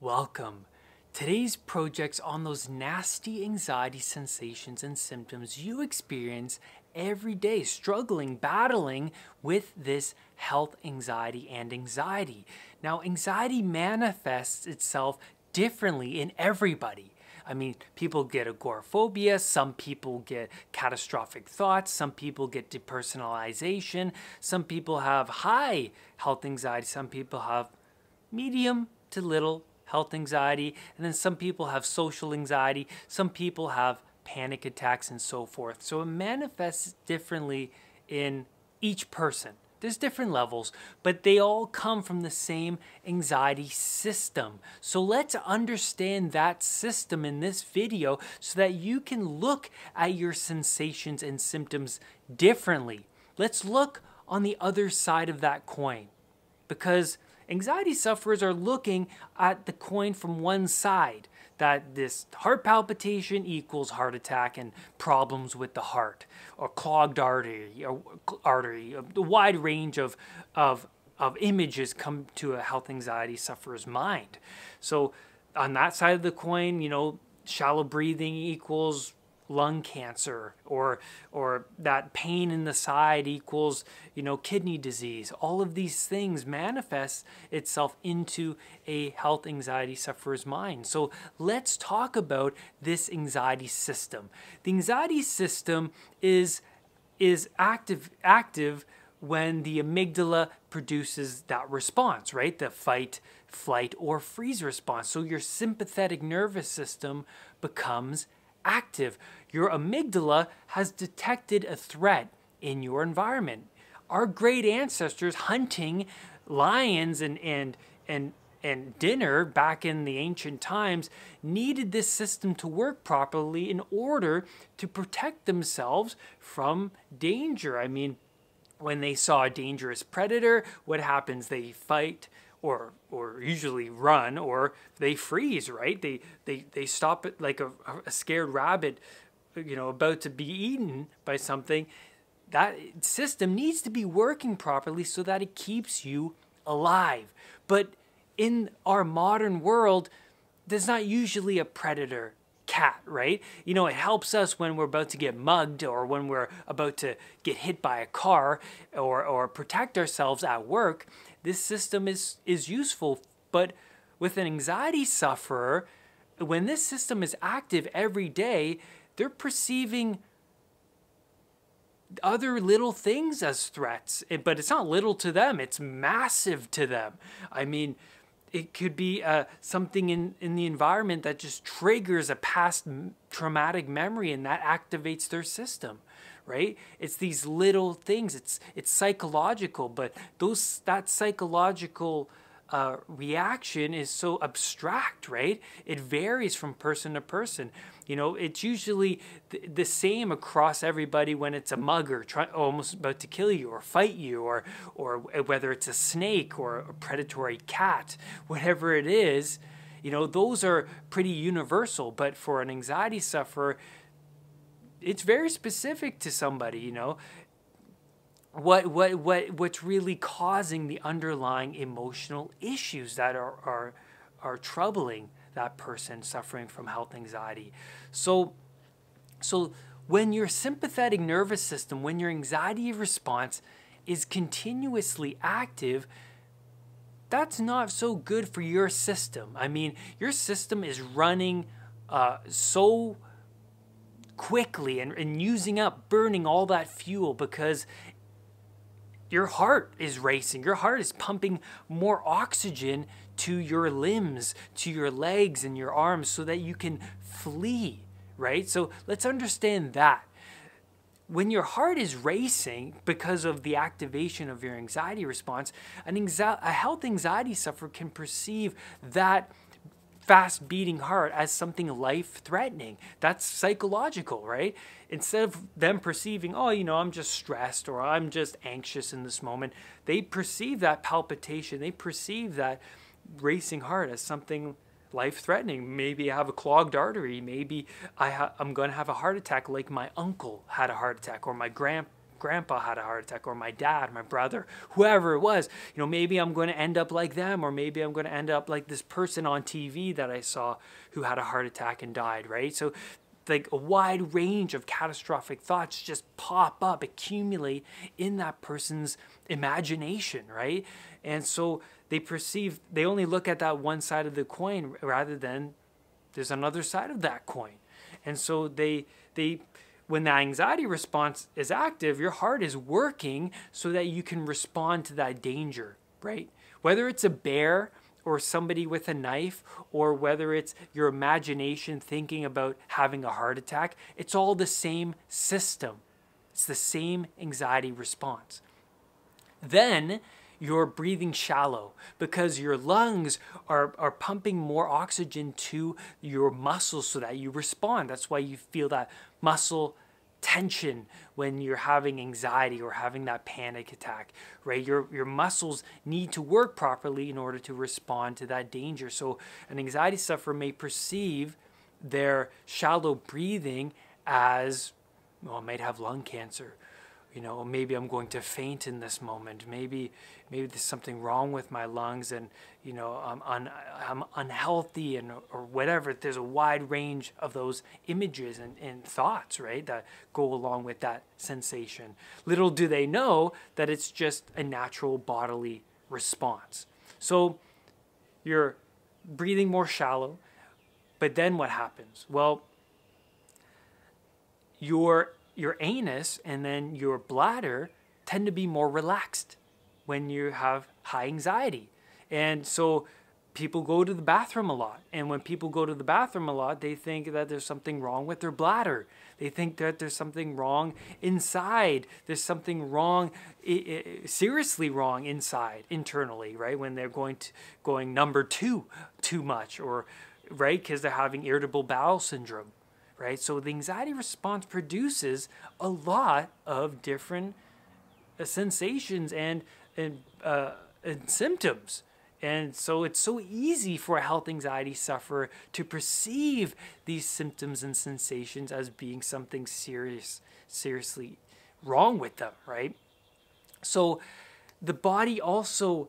Welcome. Today's project's on those nasty anxiety sensations and symptoms you experience every day, struggling, battling with this health anxiety and anxiety. Now, anxiety manifests itself differently in everybody. I mean, people get agoraphobia, some people get catastrophic thoughts, some people get depersonalization, some people have high health anxiety, some people have medium to little health anxiety, and then some people have social anxiety, some people have panic attacks, and so forth. So it manifests differently in each person. There's different levels, but they all come from the same anxiety system. So let's understand that system in this video so that you can look at your sensations and symptoms differently. Let's look on the other side of that coin because Anxiety sufferers are looking at the coin from one side that this heart palpitation equals heart attack and problems with the heart or clogged artery or artery a wide range of of of images come to a health anxiety sufferer's mind. So on that side of the coin you know shallow breathing equals lung cancer or or that pain in the side equals you know kidney disease. All of these things manifest itself into a health anxiety sufferer's mind. So let's talk about this anxiety system. The anxiety system is is active active when the amygdala produces that response right? The fight flight or freeze response. So your sympathetic nervous system becomes active. Your amygdala has detected a threat in your environment. Our great ancestors hunting lions and, and, and, and dinner back in the ancient times needed this system to work properly in order to protect themselves from danger. I mean, when they saw a dangerous predator, what happens? They fight or or usually run or they freeze right they they they stop it like a, a scared rabbit you know about to be eaten by something that system needs to be working properly so that it keeps you alive but in our modern world there's not usually a predator cat, right? You know, it helps us when we're about to get mugged or when we're about to get hit by a car or, or protect ourselves at work this system is, is useful. But with an anxiety sufferer, when this system is active every day, they're perceiving other little things as threats. But it's not little to them, it's massive to them. I mean, it could be uh, something in, in the environment that just triggers a past traumatic memory and that activates their system right? It's these little things. It's it's psychological, but those that psychological uh, reaction is so abstract, right? It varies from person to person. You know, it's usually th- the same across everybody when it's a mugger try- almost about to kill you or fight you, or or whether it's a snake or a predatory cat, whatever it is. You know, those are pretty universal. But for an anxiety sufferer, it's very specific to somebody, you know. What what what what's really causing the underlying emotional issues that are are are troubling that person suffering from health anxiety. So so when your sympathetic nervous system, when your anxiety response is continuously active, that's not so good for your system. I mean, your system is running uh, so quickly and, and using up, burning all that fuel because your heart is racing. Your heart is pumping more oxygen to your limbs, to your legs and your arms so that you can flee, right? So let's understand that. When your heart is racing because of the activation of your anxiety response, an anxiety, a health anxiety sufferer can perceive that fast beating heart as something life threatening. That's psychological, right? Instead of them perceiving, oh, you know, I'm just stressed or I'm just anxious in this moment, they perceive that palpitation, they perceive that racing heart as something life threatening. Maybe I have a clogged artery, maybe I I'm going to have a heart attack like my uncle had a heart attack or my grand grandpa had a heart attack or my dad, my brother, whoever it was. You know, maybe I'm going to end up like them or maybe I'm going to end up like this person on TV that I saw who had a heart attack and died, right? So like a wide range of catastrophic thoughts just pop up, accumulate in that person's imagination, right? And so they perceive, they only look at that one side of the coin rather than there's another side of that coin. And so they, they, when the anxiety response is active, your heart is working so that you can respond to that danger, right? Whether it's a bear or somebody with a knife or whether it's your imagination thinking about having a heart attack, it's all the same system. It's the same anxiety response. Then you're breathing shallow because your lungs are, are pumping more oxygen to your muscles so that you respond. That's why you feel that muscle tension when you're having anxiety or having that panic attack, right? Your, your muscles need to work properly in order to respond to that danger. So, an anxiety sufferer may perceive their shallow breathing as, well, I might have lung cancer you know maybe i'm going to faint in this moment. Maybe maybe there's something wrong with my lungs and you know i'm, un, I'm unhealthy and or whatever. There's a wide range of those images and, and thoughts right that go along with that sensation. Little do they know that it's just a natural bodily response. So you're breathing more shallow but then what happens? Well your your anus and then your bladder tend to be more relaxed when you have high anxiety. And so people go to the bathroom a lot. And when people go to the bathroom a lot, they think that there's something wrong with their bladder. They think that there's something wrong inside. There's something wrong, seriously wrong inside, internally, right? When they're going to going number two too much, or right because they're having irritable bowel syndrome right? So the anxiety response produces a lot of different uh, sensations and and, uh, and symptoms. And so it's so easy for a health anxiety sufferer to perceive these symptoms and sensations as being something serious, seriously wrong with them, right? So the body also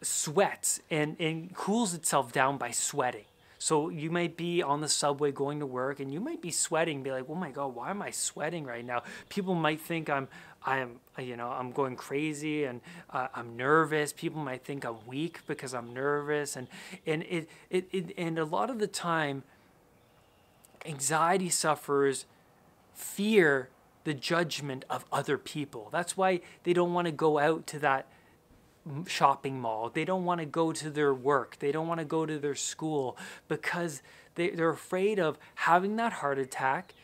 sweats and, and cools itself down by sweating. So you might be on the subway going to work and you might be sweating, be like, oh my God, why am I sweating right now? People might think I'm, I'm, you know, I'm going crazy and uh, I'm nervous. People might think I'm weak because I'm nervous. And, and it, it, it, and a lot of the time, anxiety sufferers fear the judgment of other people. That's why they don't want to go out to that shopping mall. They don't want to go to their work. They don't want to go to their school because they, they're afraid of having that heart attack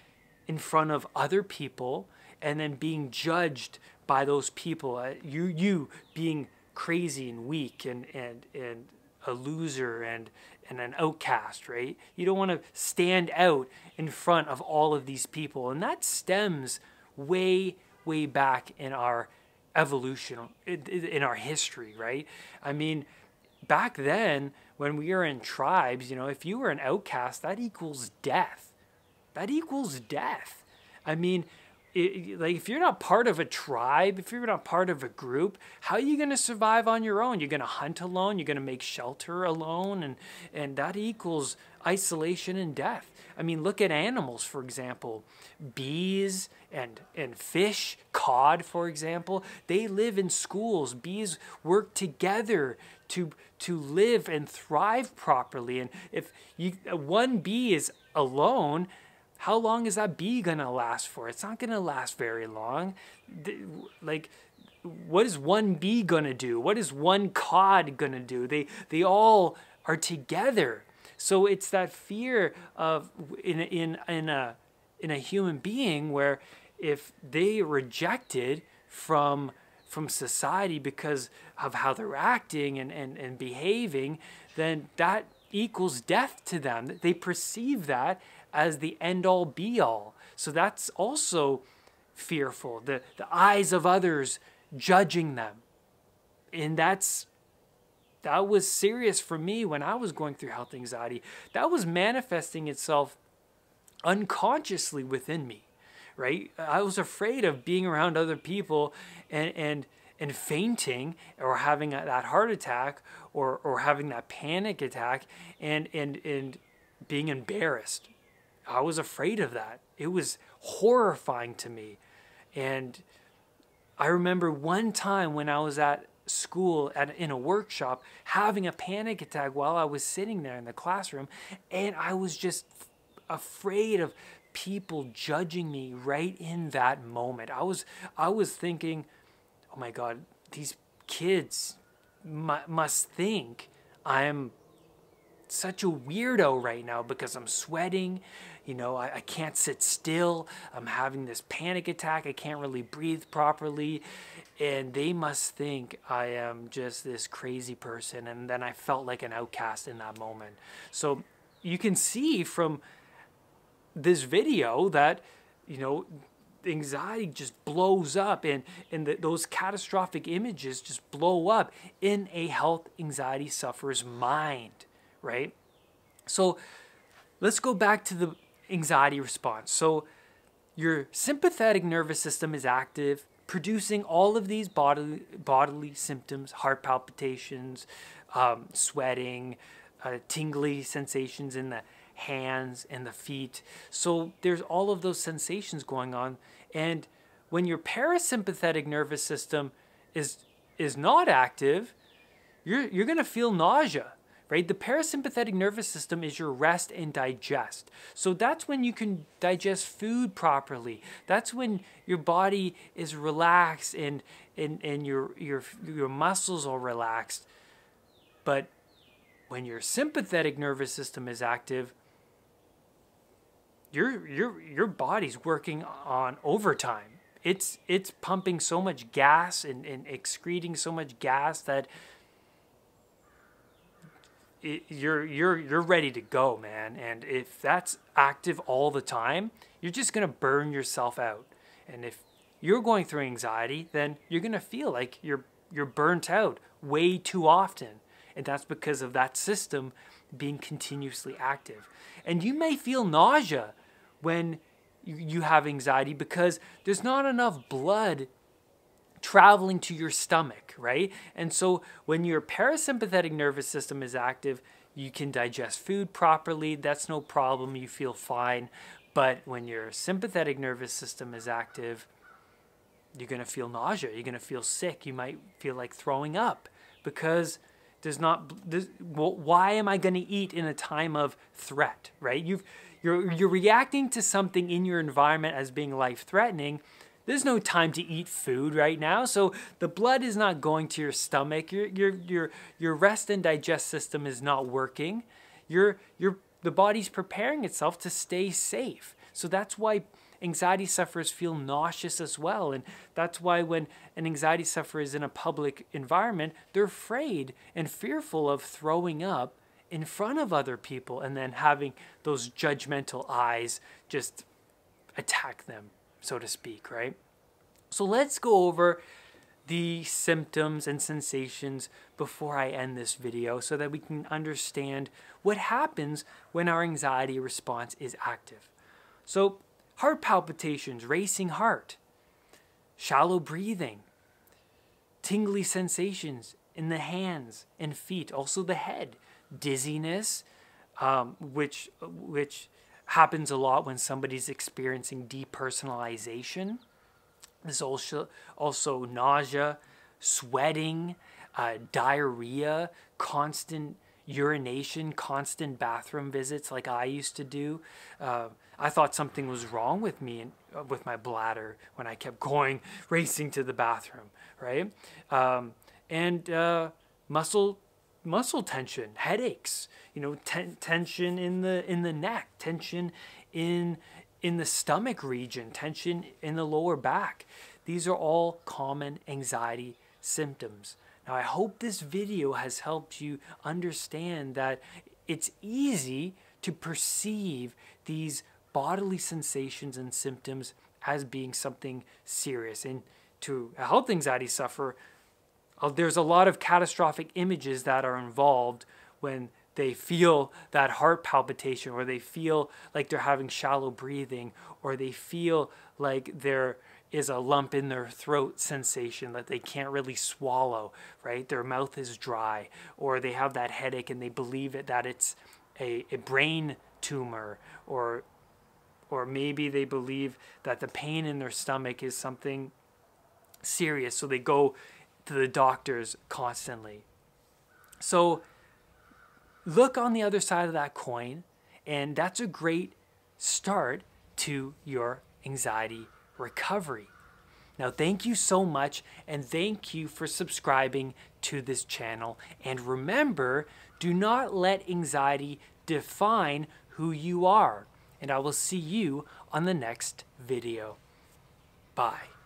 in front of other people and then being judged by those people. Uh, you, you being crazy and weak and, and, and a loser and, and an outcast, right? You don't want to stand out in front of all of these people. And that stems way, way back in our evolution in our history, right? I mean, back then when we were in tribes, you know, if you were an outcast, that equals death. That equals death. I mean, it, like if you're not part of a tribe, if you're not part of a group, how are you going to survive on your own? You're going to hunt alone. You're going to make shelter alone, and and that equals isolation and death. I mean, look at animals, for example, bees and and fish, cod, for example. They live in schools. Bees work together to to live and thrive properly. And if you uh, one bee is alone how long is that bee gonna last for? It's not gonna last very long. Like, what is one bee gonna do? What is one cod gonna do? They they all are together. So it's that fear of in in in a in a human being where if they rejected from from society because of how they're acting and, and, and behaving, then that equals death to them. They perceive that as the end all be all. So that's also fearful. The, the eyes of others judging them. And that's that was serious for me when I was going through health anxiety. That was manifesting itself unconsciously within me right? I was afraid of being around other people and and and fainting or having that heart attack or or having that panic attack and and and being embarrassed. I was afraid of that. It was horrifying to me. And I remember one time when I was at school at in a workshop having a panic attack while I was sitting there in the classroom and I was just afraid of people judging me right in that moment. I was I was thinking, "Oh my god, these kids must think I'm such a weirdo right now because I'm sweating. You know, I, I can't sit still. I'm having this panic attack. I can't really breathe properly. And they must think I am just this crazy person. And then I felt like an outcast in that moment. So you can see from this video that, you know, anxiety just blows up and, and the, those catastrophic images just blow up in a health anxiety sufferer's mind, right? So let's go back to the anxiety response. So your sympathetic nervous system is active, producing all of these bodily, bodily symptoms, heart palpitations, um, sweating, uh, tingly sensations in the hands and the feet. So there's all of those sensations going on. And when your parasympathetic nervous system is is not active, you're you're gonna feel nausea. Right? The parasympathetic nervous system is your rest and digest. So that's when you can digest food properly. That's when your body is relaxed and and, and your your your muscles are relaxed. But when your sympathetic nervous system is active, your your your body's working on overtime. It's it's pumping so much gas and, and excreting so much gas that it, you're you're you're ready to go, man. And if that's active all the time, you're just gonna burn yourself out. And if you're going through anxiety, then you're gonna feel like you're you're burnt out way too often. And that's because of that system being continuously active. And you may feel nausea when you have anxiety because there's not enough blood traveling to your stomach, right? And so when your parasympathetic nervous system is active, you can digest food properly. That's no problem. You feel fine. But when your sympathetic nervous system is active, you're going to feel nausea. You're going to feel sick. You might feel like throwing up because there's not there's, well, why am I going to eat in a time of threat, right? You've you're you're reacting to something in your environment as being life-threatening. There's no time to eat food right now, so the blood is not going to your stomach. Your your your your rest and digest system is not working. Your your the body's preparing itself to stay safe. So that's why anxiety sufferers feel nauseous as well. And that's why when an anxiety sufferer is in a public environment, they're afraid and fearful of throwing up in front of other people and then having those judgmental eyes just attack them, so to speak, right? So let's go over the symptoms and sensations before I end this video so that we can understand what happens when our anxiety response is active. So heart palpitations, racing heart, shallow breathing, tingly sensations in the hands and feet, also the head, dizziness, um, which which happens a lot when somebody's experiencing depersonalization. There's also also nausea, sweating, uh, diarrhea, constant urination, constant bathroom visits like I used to do. Uh, I thought something was wrong with me and uh, with my bladder when I kept going racing to the bathroom, right? Um, and uh, muscle muscle tension, headaches, you know, ten- tension in the in the neck, tension in in the stomach region, tension in the lower back. These are all common anxiety symptoms. Now, I hope this video has helped you understand that it's easy to perceive these bodily sensations and symptoms as being something serious. And to a health anxiety sufferer, uh, there's a lot of catastrophic images that are involved when they feel that heart palpitation or they feel like they're having shallow breathing or they feel like there is a lump in their throat sensation that they can't really swallow, right? Their mouth is dry or they have that headache and they believe it, that it's a, a brain tumor or or maybe they believe that the pain in their stomach is something serious so they go to the doctors constantly so look on the other side of that coin, and that's a great start to your anxiety recovery. Now, thank you so much, and thank you for subscribing to this channel. And remember, do not let anxiety define who you are. And I will see you on the next video. Bye.